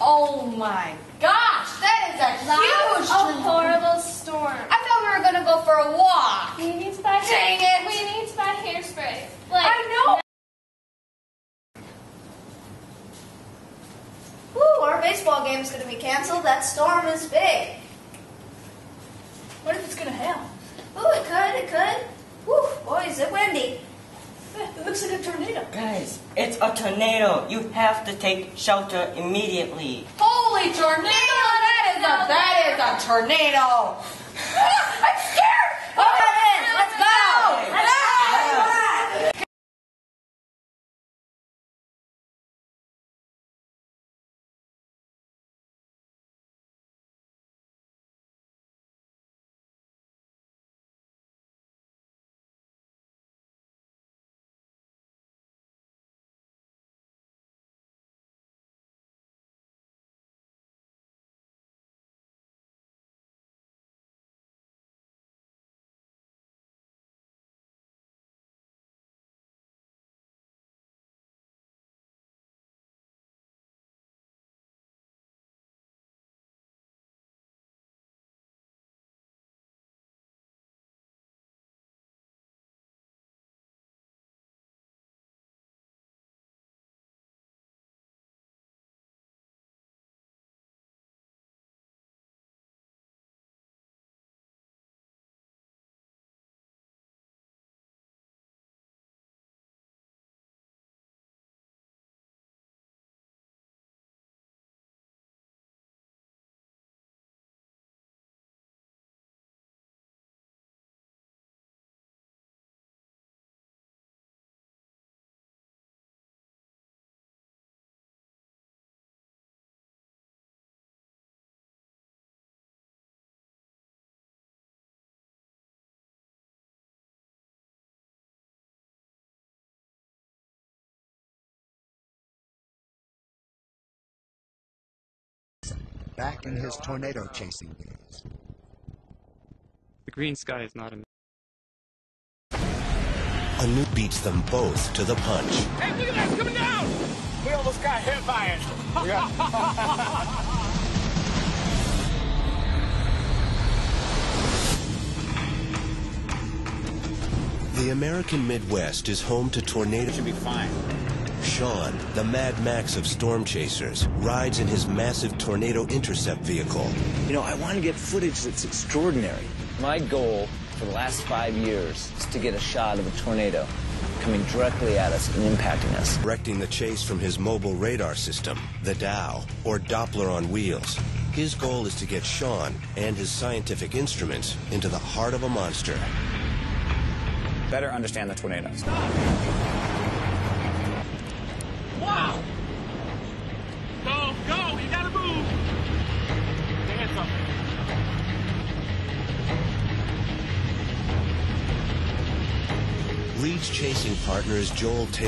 Oh my gosh, that is a huge a horrible storm. I thought we were gonna go for a walk. We need to buy Dang it. We need to buy hairspray. Like I know. Whew, our baseball game is gonna be canceled. That storm is big. What if it's gonna hail? Ooh, it could, it could. Whew, boy, is it windy. Looks like a tornado. Guys, it's a tornado. You have to take shelter immediately. Holy tornado! That is a that is a tornado. I'm scared. Okay, back in his tornado chasing days. The green sky is not a A new beats them both to the punch. Hey, look at that! It's coming down! We almost got hit by it. The American Midwest is home to tornadoes. Should be fine. Sean, the Mad Max of storm chasers, rides in his massive tornado intercept vehicle. You know, I want to get footage that's extraordinary. My goal for the last five years is to get a shot of a tornado coming directly at us and impacting us. Directing the chase from his mobile radar system, the DOW, or Doppler on wheels. His goal is to get Sean and his scientific instruments into the heart of a monster. Better understand the tornado. Wow! Go, go! You gotta move! Hands up. Reed's chasing partner is Joel Taylor.